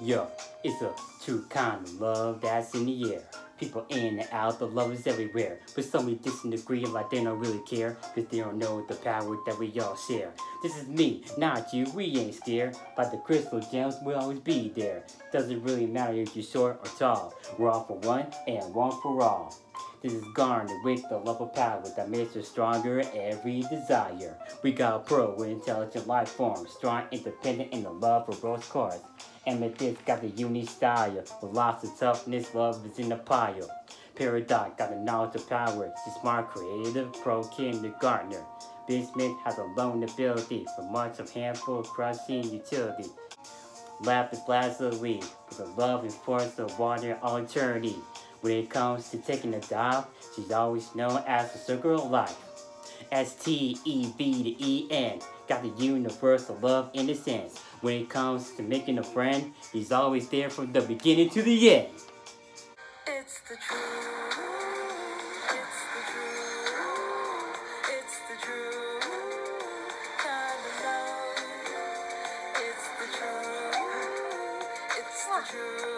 Yo, it's a true kind of love that's in the air. People in and out, the love is everywhere. But some we disagree like they don't really care, cause they don't know the power that we all share. This is me, not you, we ain't scared. By the crystal gems, we'll always be there. Doesn't really matter if you're short or tall. We're all for one and one for all. This is garnered with the love of power that makes us stronger every desire. We got a pro with intelligent life form, strong, independent, and the love for both cars. Amethyst got the unique style, with lots of toughness, love is in the pile. Peridot got the knowledge of power, she's smart, creative, pro kindergartner. Bismuth has a lone ability for much of handful crushing utility. Lapis lazuli with a love and force of water all eternity. When it comes to taking a dive, she's always known as the circle of life. S T E V E N. Got the universal love in a sense. When it comes to making a friend, he's always there from the beginning to the end. It's the truth. True.